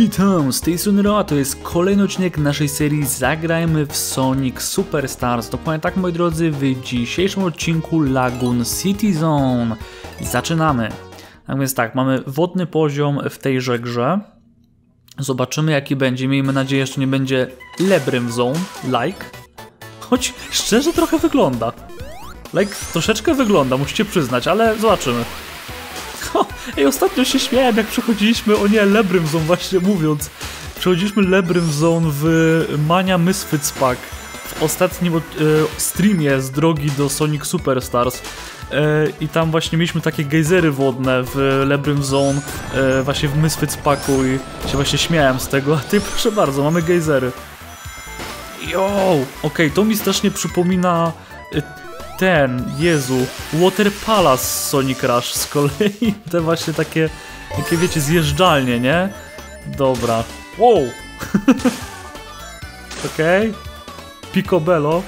Witam, z tej strony Roa, to jest kolejny odcinek naszej serii Zagrajmy w Sonic Superstars. Dokładnie tak moi drodzy, w dzisiejszym odcinku Lagoon City Zone. Zaczynamy. Tak więc tak, mamy wodny poziom w tejże grze. Zobaczymy jaki będzie, miejmy nadzieję, że nie będzie Lebrym Zone, like. Choć szczerze trochę wygląda. Like troszeczkę wygląda, musicie przyznać, ale zobaczymy. Ostatnio się śmiałem, jak przechodziliśmy, o nie, Lebrym Zone właśnie mówiąc. Przechodziliśmy Lebrym Zone w Mania Misfits Pack w ostatnim e, streamie z drogi do Sonic Superstars. E, I tam właśnie mieliśmy takie gejzery wodne w Lebrym Zone, właśnie w Misfits Packu i się właśnie śmiałem z tego. A ty, proszę bardzo, mamy gejzery. Yo! Okej, okay, to mi strasznie przypomina e, ten, Jezu, Water Palace Sonic Rush z kolei. Te właśnie takie, takie wiecie, zjeżdżalnie, nie? Dobra. Wow! Okej. Okay. Picobello.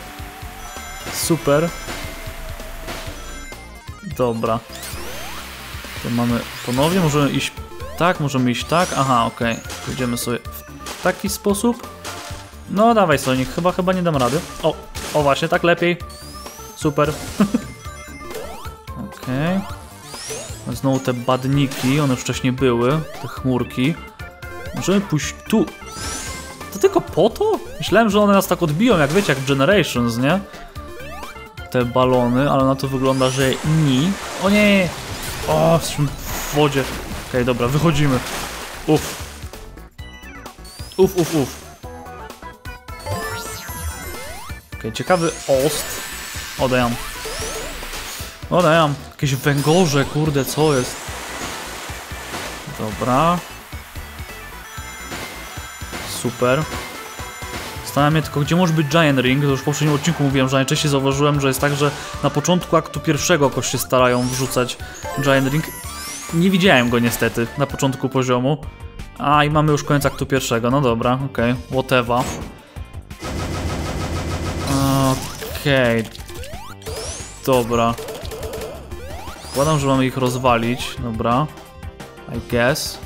Super. Dobra. To mamy ponownie, możemy iść tak, możemy iść tak. Aha, okej. Okay. Pójdziemy sobie w taki sposób. No dawaj Sonic, chyba, chyba nie dam rady. O, o właśnie, tak lepiej. Super. Okej. Okay. Znowu te badniki, one wcześniej były, te chmurki. Możemy pójść tu. To tylko po to? Myślałem, że one nas tak odbiją, jak wiecie, jak Generations, nie? Te balony, ale na to wygląda, że ni. O nie! O, w wodzie. Okej, okay, dobra, wychodzimy. Uff. Uff, uff, uff. Okej, okay, ciekawy ost. Odejam. Odejam. Jakieś węgorze, kurde, co jest? Dobra. Super. Zastanawiam mnie tylko, gdzie może być Giant Ring? To już w poprzednim odcinku mówiłem, że najczęściej zauważyłem, że jest tak, że na początku aktu pierwszego jakoś się starają wrzucać Giant Ring. Nie widziałem go niestety na początku poziomu. A, i mamy już koniec aktu pierwszego. No dobra, okej. Okay. Whatever. Okej. Okay. Dobra. Zakładam, że mamy ich rozwalić. Dobra. I guess.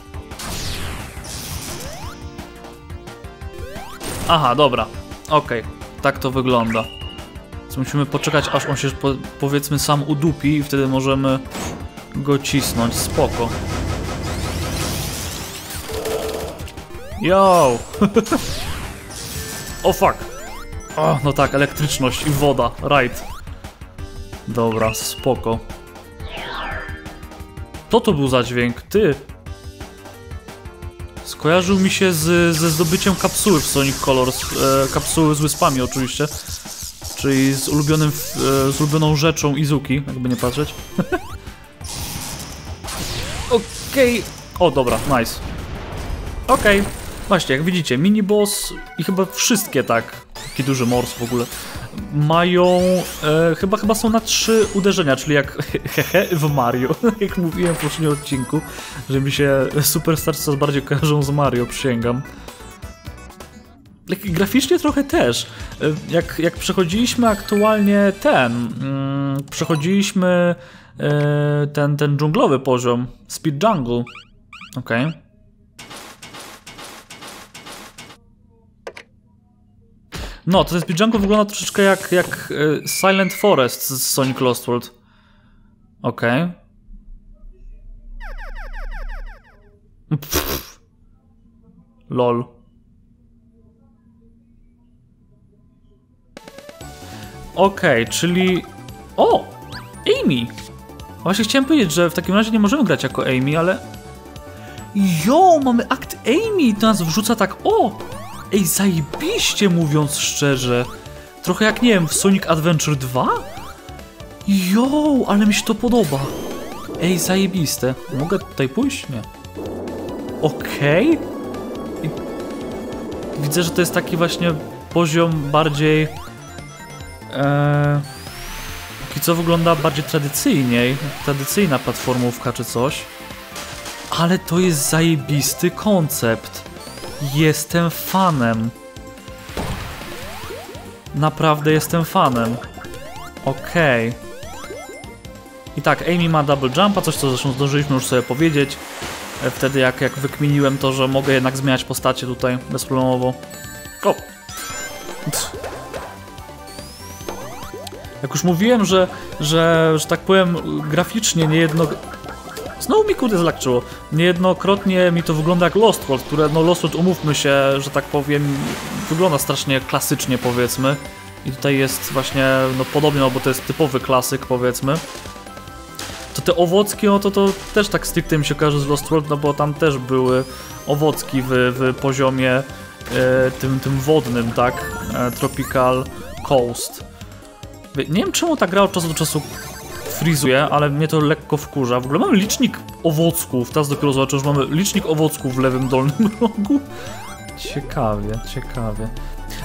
Aha, dobra. Okej. Okay. Tak to wygląda. Więc musimy poczekać, aż on się po, powiedzmy sam udupi i wtedy możemy go cisnąć. Spoko. Yo! o fuck! O, no tak, elektryczność i woda. Right. Dobra, spoko. To to był za dźwięk? Ty! Skojarzył mi się z, ze zdobyciem kapsuły w Sonic Colors. E, kapsuły z wyspami oczywiście. Czyli z, ulubionym, e, z ulubioną rzeczą Izuki, jakby nie patrzeć. Okej. Okay. O, dobra, nice. Okej. Okay. Właśnie, jak widzicie, mini boss i chyba wszystkie tak. Taki duży mors w ogóle mają, e, chyba chyba są na trzy uderzenia, czyli jak hehe w Mario, jak mówiłem w poprzednim odcinku, że mi się Superstars coraz bardziej kojarzą z Mario, przysięgam. Graficznie trochę też. E, jak, jak przechodziliśmy aktualnie ten, mm, przechodziliśmy e, ten, ten dżunglowy poziom, Speed Jungle, okej. Okay. No, to ten Speed wygląda troszeczkę jak, jak e, Silent Forest z Sonic Lost World. Okej. Okay. Lol. Okej, okay, czyli... O! Amy! Właśnie chciałem powiedzieć, że w takim razie nie możemy grać jako Amy, ale... Jo, mamy akt Amy! To nas wrzuca tak... O! Ej, zajebiście mówiąc szczerze. Trochę jak, nie wiem, w Sonic Adventure 2? Jo, ale mi się to podoba. Ej, zajebiste. Mogę tutaj pójść? Nie. Okej. Okay. Widzę, że to jest taki właśnie poziom bardziej... Eee, co wygląda bardziej tradycyjniej. Tradycyjna platformówka czy coś. Ale to jest zajebisty koncept. Jestem fanem. Naprawdę jestem fanem. Okej. Okay. I tak, Amy ma double jumpa, coś co zresztą zdążyliśmy już sobie powiedzieć. e, wtedy jak, jak wykminiłem to, że mogę jednak zmieniać postacie tutaj bezproblemowo. O! Pff. Jak już mówiłem, że, że, że tak powiem graficznie niejedno... Znowu mi kurde zlakczyło. Niejednokrotnie mi to wygląda jak Lost World, które no Lost World umówmy się, że tak powiem wygląda strasznie klasycznie powiedzmy. I tutaj jest właśnie no podobnie, no bo to jest typowy klasyk powiedzmy. To te owocki, no to, to też tak stricte mi się kojarzy z Lost World, no bo tam też były owocki w, w poziomie e, tym, tym wodnym, tak? E, Tropical Coast. Nie wiem czemu ta gra od czasu do czasu frizuje, ale mnie to lekko wkurza. W ogóle mamy licznik owocków, teraz dopiero zobaczę, że mamy licznik owocków w lewym dolnym rogu. Ciekawie, ciekawie.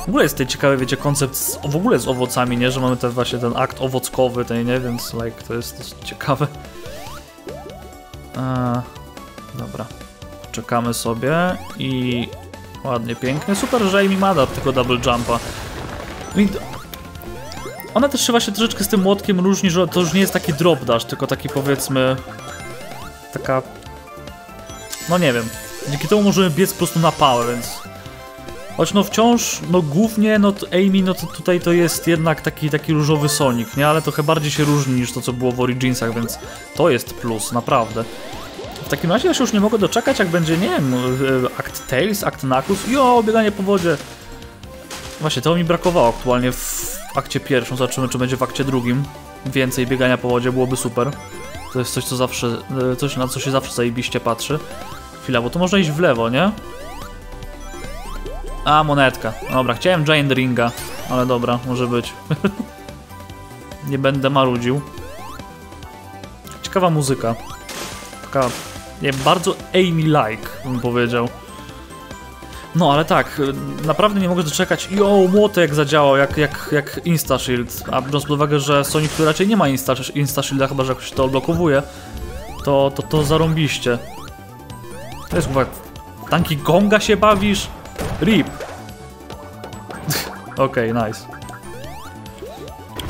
W ogóle jest tutaj ciekawy, wiecie, koncept z, w ogóle z owocami, nie? Że mamy ten właśnie ten akt owockowy, ten, nie? Więc like, to jest dość ciekawe. Eee, dobra. Czekamy sobie i ładnie, pięknie. Super, że Amy ma tego double jumpa. Ona też się właśnie troszeczkę z tym młotkiem różni, że to już nie jest taki drop dash, tylko taki powiedzmy... Taka... No nie wiem. Dzięki temu możemy biec po prostu na pałę, więc... Choć no wciąż, no głównie, no to Amy, no to tutaj to jest jednak taki, taki różowy Sonic, nie? Ale trochę bardziej się różni niż to, co było w Originsach, więc to jest plus, naprawdę. W takim razie ja się już nie mogę doczekać, jak będzie, nie wiem, akt Tails, akt Knuckles, jo, bieganie po wodzie. Właśnie, tego mi brakowało aktualnie w akcie pierwszym, zobaczymy, czy będzie w akcie drugim. Więcej biegania po wodzie, byłoby super. To jest coś, co zawsze, e, coś na co się zawsze zajebiście patrzy. Chwila, bo tu można iść w lewo, nie? A, monetka. Dobra, chciałem Giant Ringa, ale dobra, może być. Nie będę marudził. Ciekawa muzyka. Taka, nie bardzo Amy-like, bym powiedział. No, ale tak, naprawdę nie mogę doczekać. Jo, młotek zadziałał jak, jak, jak Shield. A biorąc pod uwagę, że Sonic tu raczej nie ma Insta, Shielda, chyba że jakoś to odblokowuje, to, to, to zarąbiście. To jest uwaga. Tanki Gonga się bawisz? RIP. Okej, okay, nice.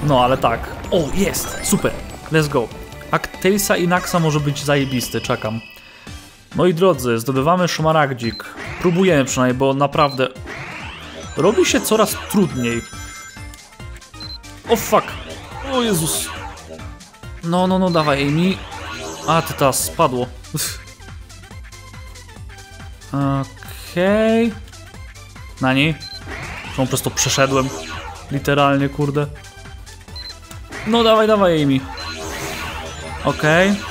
No, ale tak. O, jest! Super! Let's go. Akt Tailsa i Naxa może być zajebisty, czekam. Moi drodzy, zdobywamy szmaragdzik. Próbujemy przynajmniej, bo naprawdę robi się coraz trudniej. O fuck! O Jezus! No, no, no, dawaj Amy. A, ty teraz spadło. Okej. Okay. Na niej? Przez to przeszedłem. Literalnie, kurde. No dawaj, dawaj Amy. Okej. Okay.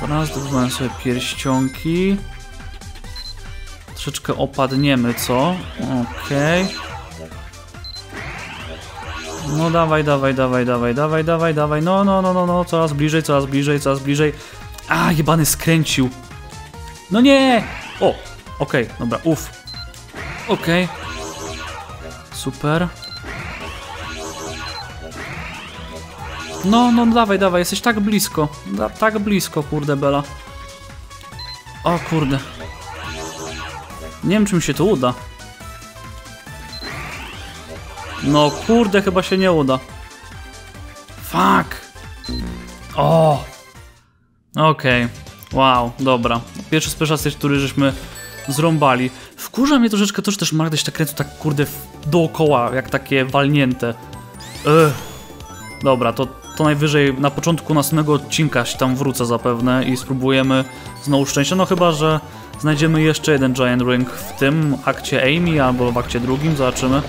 Dobra, zdobywamy sobie pierścionki. Troszeczkę opadniemy, co? Okej. Okay. No dawaj, dawaj, dawaj, dawaj, dawaj, dawaj, dawaj. No, no, no, no, no, coraz bliżej, coraz bliżej, coraz bliżej. A, jebany skręcił. No nie! O, okej, okay, dobra, uff. Okej. Okay. Super. No, no, dawaj, dawaj, jesteś tak blisko. Da, tak blisko, kurde, Bela. O, kurde. Nie wiem, czy mi się to uda. No, kurde, chyba się nie uda. Fuck. O. Okej. Okay. Wow, dobra. Pierwszy special stage, który żeśmy zrąbali. Wkurza mnie troszeczkę to, że też Magda się tak kręci tak kurde dookoła, jak takie walnięte. Ugh. Dobra, to, to najwyżej na początku następnego odcinka się tam wrócę zapewne i spróbujemy znowu szczęścia. No chyba, że znajdziemy jeszcze jeden Giant Ring w tym akcie Amy albo w akcie drugim, zobaczymy.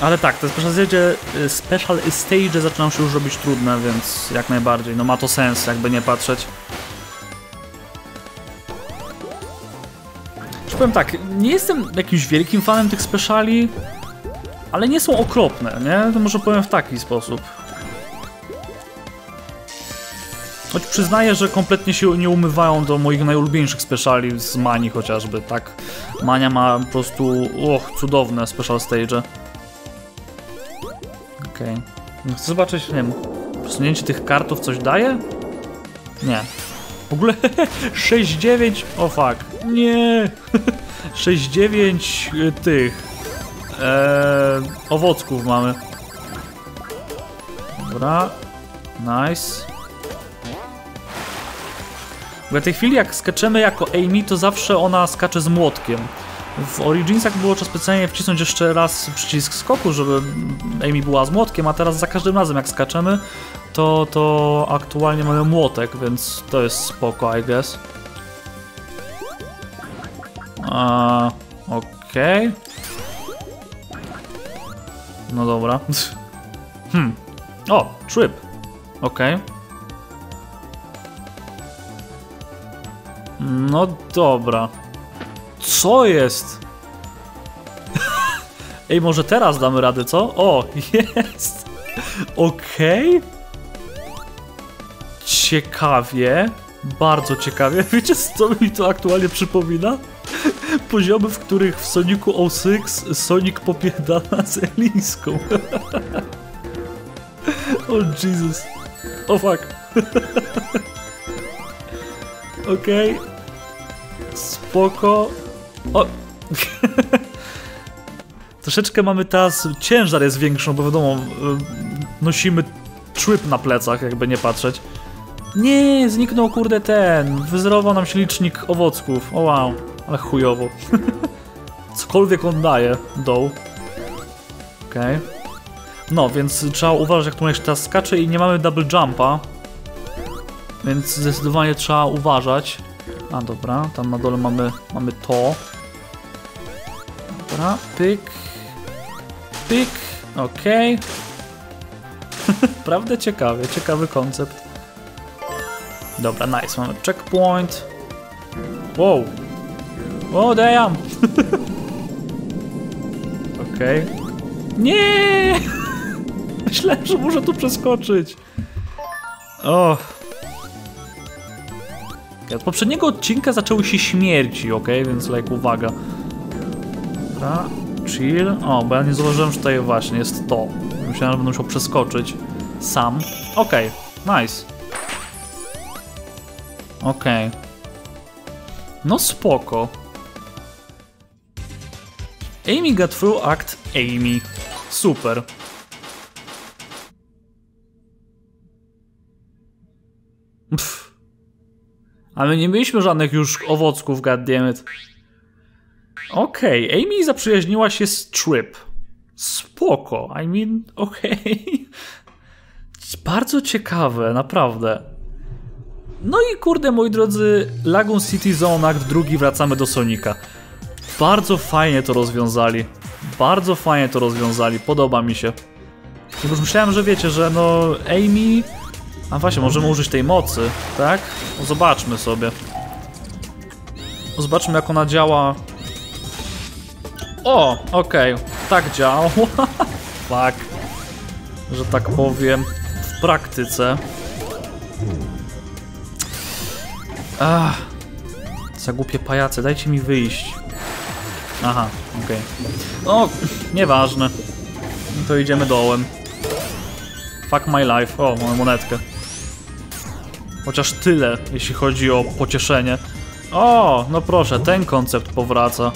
Ale tak, te special stage, special stage zaczynają się już robić trudne, więc jak najbardziej, no ma to sens, jakby nie patrzeć. Już powiem tak, nie jestem jakimś wielkim fanem tych speciali, ale nie są okropne, nie? To może powiem w taki sposób. Choć przyznaję, że kompletnie się nie umywają do moich najulubieńszych speciali z Mani chociażby, tak? Mania ma po prostu, och, cudowne special stage. Okej. Okay. Chcę zobaczyć, nie wiem, przesunięcie tych kartów coś daje? Nie. W ogóle 6-9, o fuck, nie. 6-9 y, tych e, owocków mamy. Dobra, nice. W tej chwili jak skaczemy jako Amy, to zawsze ona skacze z młotkiem. W Originsach było trzeba specjalnie wcisnąć jeszcze raz przycisk skoku, żeby Amy była z młotkiem, a teraz za każdym razem jak skaczemy, to, to aktualnie mamy młotek, więc to jest spoko, I guess. A, okej. Okay. No dobra. Hmm. O, trip. Okej. Okay. No dobra. Co jest? Ej, może teraz damy radę, co? O, jest! Okej. Okay. Ciekawie. Bardzo ciekawie. Wiecie, co mi to aktualnie przypomina? Poziomy, w których w Sonicu 06 Sonic popierdala z Eliską. o oh, Jesus. O oh, fuck. Okej. Okay. Spoko. O! Troszeczkę mamy teraz, ciężar jest większy, bo wiadomo, y, nosimy trip na plecach, jakby nie patrzeć. Nie, zniknął kurde ten, wyzerował nam się licznik owocków. O wow, ale chujowo. Cokolwiek on daje, doł. Okej. Okay. No, więc trzeba uważać, jak tu jeszcze teraz skacze i nie mamy double jumpa. Więc zdecydowanie trzeba uważać. A dobra, tam na dole mamy, mamy to. Dobra, pyk. Pyk, okej. Okay. Prawda ciekawie, ciekawy koncept. Dobra, nice, mamy checkpoint. Wow. Oh, damn. okej. Okay. Nie! Myślałem, że muszę tu przeskoczyć. O, od poprzedniego odcinka zaczęły się śmierci, ok? Więc like uwaga. Dobra, chill. O, bo ja nie zauważyłem, że tutaj właśnie jest to. Myślałem, że będę musiał przeskoczyć sam. Ok, nice. Ok. No spoko. Amy got through act Amy. Super. Ale nie mieliśmy żadnych już owocków, goddammit. Okej, okay, Amy zaprzyjaźniła się z Trip. Spoko, I mean, okej. Okay. Bardzo ciekawe, naprawdę. No i kurde, moi drodzy, Lagoon City Zone Act drugi wracamy do Sonika. Bardzo fajnie to rozwiązali. Bardzo fajnie to rozwiązali, podoba mi się. Już myślałem, że wiecie, że no Amy a właśnie, możemy użyć tej mocy, tak? No zobaczmy sobie. Zobaczmy jak ona działa. O, okej, okay. tak działa. tak, że tak powiem, w praktyce. Ach, za głupie pajace, dajcie mi wyjść. Aha, okej. Okay. O, nieważne. To idziemy dołem. Fuck my life. O, mamy monetkę. Chociaż tyle, jeśli chodzi o pocieszenie. O, no proszę, ten koncept powraca.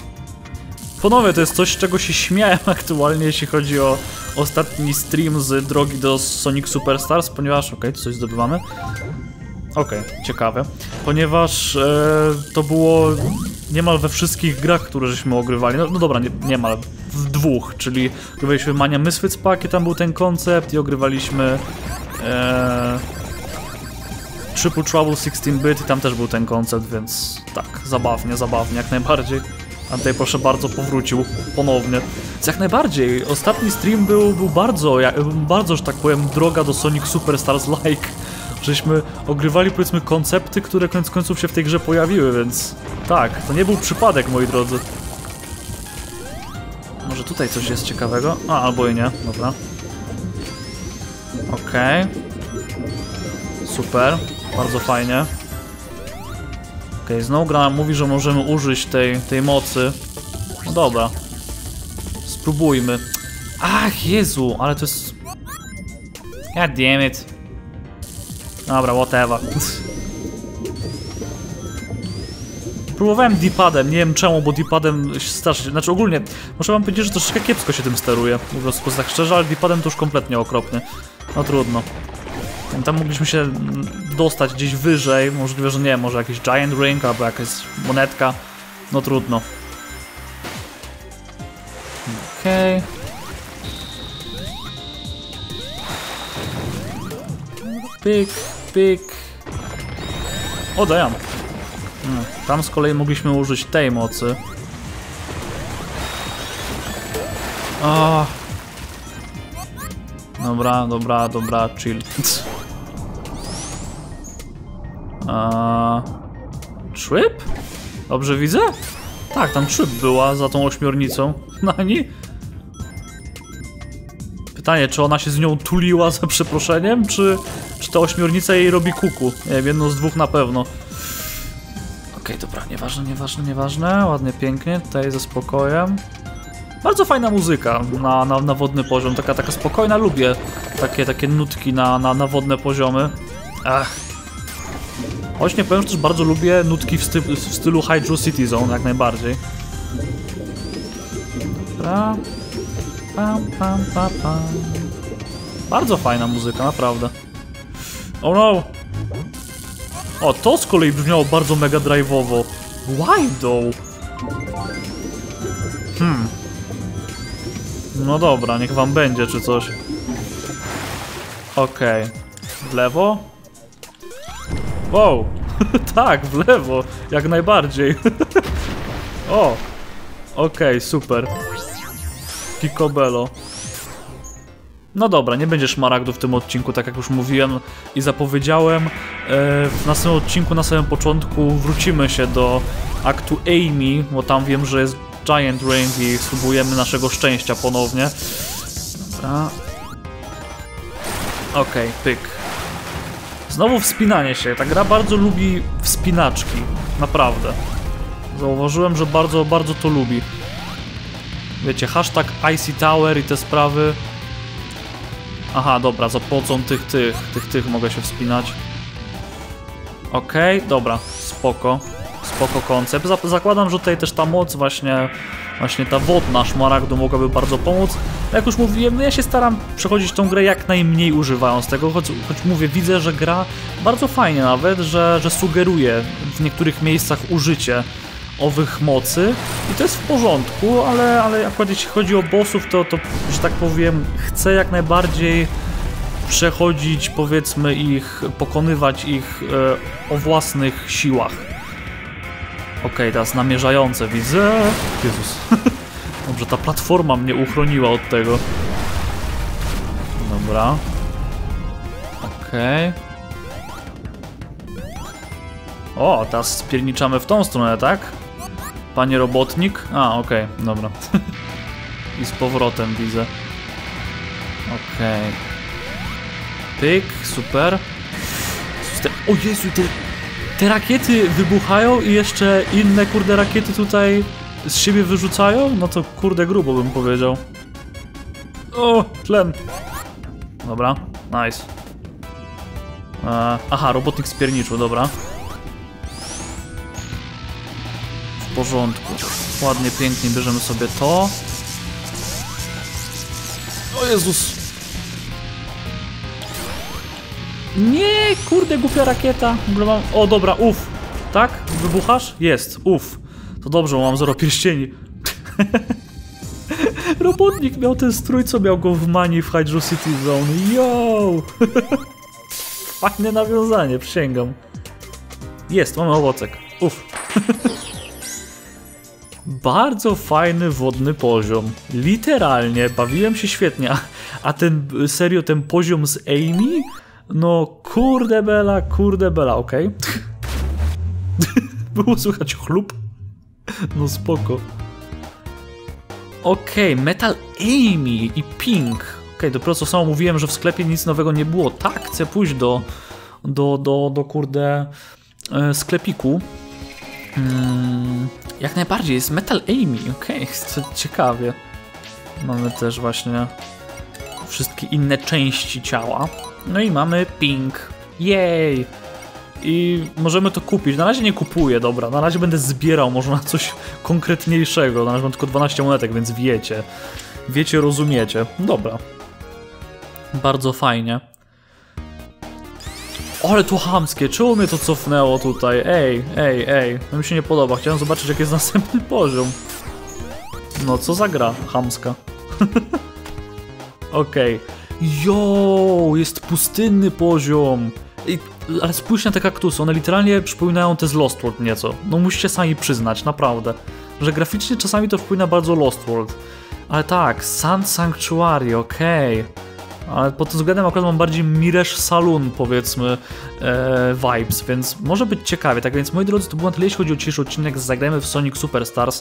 Ponownie to jest coś, z czego się śmiałem aktualnie, jeśli chodzi o ostatni stream z drogi do Sonic Superstars, ponieważ, okej, okay, coś zdobywamy. Okej, okay, ciekawe. Ponieważ e, to było niemal we wszystkich grach, które żeśmy ogrywali. No, no dobra, nie, niemal, w dwóch, czyli ogrywaliśmy Mania Misfits Pack i tam był ten koncept i ogrywaliśmy... E, Triple Trouble 16-bit i tam też był ten koncept, więc tak, zabawnie, zabawnie, jak najbardziej. A proszę bardzo powrócił ponownie. Więc jak najbardziej, ostatni stream był, był bardzo, jak, bardzo, że tak powiem, droga do Sonic Superstars-like. Żeśmy ogrywali, powiedzmy, koncepty, które koniec końców się w tej grze pojawiły, więc tak, to nie był przypadek, moi drodzy. Może tutaj coś jest ciekawego? A, albo i nie, dobra. Okej. Okay. Super. Bardzo fajnie. Ok, znowu gra mówi, że możemy użyć tej, tej mocy. No dobra. Spróbujmy. Ach, Jezu, ale to jest... God damn it. Dobra, whatever. Próbowałem D-padem, nie wiem czemu, bo D-padem strasznie, znaczy ogólnie, muszę wam powiedzieć, że troszeczkę kiepsko się tym steruje, mówiąc tak szczerze, ale D-padem to już kompletnie okropny. No trudno. Tam mogliśmy się dostać gdzieś wyżej, możliwe, że nie, może jakiś Giant Ring albo jakaś monetka. No trudno. Okej. Okay. Pyk, pyk. O, dajem. Hmm, tam z kolei mogliśmy użyć tej mocy. O. Dobra, dobra, dobra, chill. A... Trip? Dobrze widzę? Tak, tam trip była za tą ośmiornicą. Nani? Pytanie, czy ona się z nią tuliła za przeproszeniem, czy, czy ta ośmiornica jej robi kuku? Nie wiem, jedno z dwóch na pewno. Okej, okay, dobra, nieważne, nieważne, nieważne. Ładnie, pięknie, tutaj ze spokojem. Bardzo fajna muzyka na, na, na wodny poziom, taka, taka spokojna, lubię takie, takie nutki na, na, na wodne poziomy. Ach. Choć nie powiem, że też bardzo lubię nutki w, stylu, w stylu Hydro City Zone, jak najbardziej. Pam, pam, pam. Bardzo fajna muzyka, naprawdę. Oh no! O, to z kolei brzmiało bardzo mega drive'owo. Why though? Hmm. No dobra, niech wam będzie czy coś. Okej. Okay. W lewo? Wow! tak, w lewo. Jak najbardziej. o! Okej, okay, super. Picobello. No dobra, nie będzie szmaragdu w tym odcinku, tak jak już mówiłem i zapowiedziałem. E, w następnym odcinku, na samym początku, wrócimy się do aktu Amy, bo tam wiem, że jest Giant Ring i spróbujemy naszego szczęścia ponownie. Dobra. Okej, okay, pyk. Znowu wspinanie się. Ta gra bardzo lubi wspinaczki. Naprawdę. Zauważyłem, że bardzo, bardzo to lubi. Wiecie, hashtag Icy Tower i te sprawy. Aha, dobra, za pomocą tych, tych, tych, tych mogę się wspinać. Okej, okay, dobra, spoko. Spoko koncept. Zakładam, że tutaj też ta moc właśnie, właśnie ta wodna szmaragdu mogłaby bardzo pomóc. Jak już mówiłem, no ja się staram przechodzić tą grę jak najmniej używając tego, choć, choć mówię, widzę, że gra bardzo fajnie nawet, że, że sugeruje w niektórych miejscach użycie owych mocy i to jest w porządku, ale, ale akurat jeśli chodzi o bossów, to, to, że tak powiem, chcę jak najbardziej przechodzić, powiedzmy ich, pokonywać ich e, o własnych siłach. Okej, okay, teraz namierzające widzę. Jezus. Dobrze, ta platforma mnie uchroniła od tego. Dobra. Okej. Okay. O, teraz spierniczamy w tą stronę, tak? Panie robotnik? A, okej, okay, dobra. I z powrotem widzę. Okej. Okay. Pyk, super. O Jezu, te, te rakiety wybuchają i jeszcze inne kurde rakiety tutaj z siebie wyrzucają? No to kurde grubo bym powiedział. O, tlen. Dobra, nice. E, aha, robotnik spierniczył, dobra. porządku. Ładnie, pięknie bierzemy sobie to. O Jezus! Nie, kurde, głupia rakieta. Mam... O, dobra, uff. Tak? Wybuchasz? Jest, uff. To dobrze, mam zero pierścieni. Robotnik miał ten strój, co miał go w mani w Hydro City Zone. Yo! Fajne nawiązanie, przysięgam. Jest, mamy owocek. Uff. Bardzo fajny wodny poziom. Literalnie, bawiłem się świetnie. A ten, serio, ten poziom z Amy? No kurde bela, kurde bela. Okay. Było słychać chlub? No spoko. Okay, Metal Amy i Pink. Okay, dopiero co samo mówiłem, że w sklepie nic nowego nie było. Tak, chcę pójść do, do, do, do kurde e, sklepiku. Hmm, jak najbardziej, jest Metal Amy, okej, okay, ciekawie. Mamy też właśnie wszystkie inne części ciała. No i mamy Pink. Jej! I możemy to kupić. Na razie nie kupuję, dobra. Na razie będę zbierał może na coś konkretniejszego. Na razie mam tylko 12 monetek, więc wiecie. Wiecie, rozumiecie. Dobra. Bardzo fajnie. Ale to chamskie, czemu mnie to cofnęło tutaj? Ej, ej, ej, to mi się nie podoba. Chciałem zobaczyć, jaki jest następny poziom. No, co za gra chamska. Okej. Jo, jest pustynny poziom. I, ale spójrz na te kaktusy, one literalnie przypominają te z Lost World nieco. No musicie sami przyznać, naprawdę. Że graficznie czasami to wpływa bardzo Lost World. Ale tak, Sand Sanctuary, okej. Ale pod tym względem akurat mam bardziej Mirage Saloon, powiedzmy, e, vibes, więc może być ciekawie. Tak więc, moi drodzy, to było na tyle, jeśli chodzi o dzisiejszy odcinek z Zagrajmy w Sonic Superstars.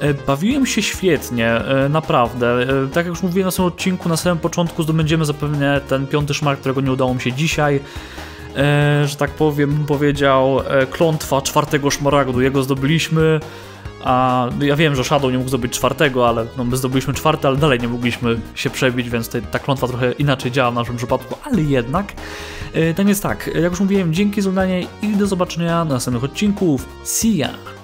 E, bawiłem się świetnie, e, naprawdę. E, tak jak już mówiłem na samym odcinku, na samym początku zdobędziemy zapewne ten piąty szmark, którego nie udało mi się dzisiaj. E, że tak powiem, powiedział, e, klątwa czwartego szmaragdu, jego zdobyliśmy. A ja wiem, że Shadow nie mógł zdobyć czwartego, ale no, my zdobyliśmy czwarty, ale dalej nie mogliśmy się przebić, więc ta klątwa trochę inaczej działa w naszym przypadku, ale jednak. E, tak więc tak, jak już mówiłem, dzięki za oglądanie i do zobaczenia na następnych odcinków. See ya!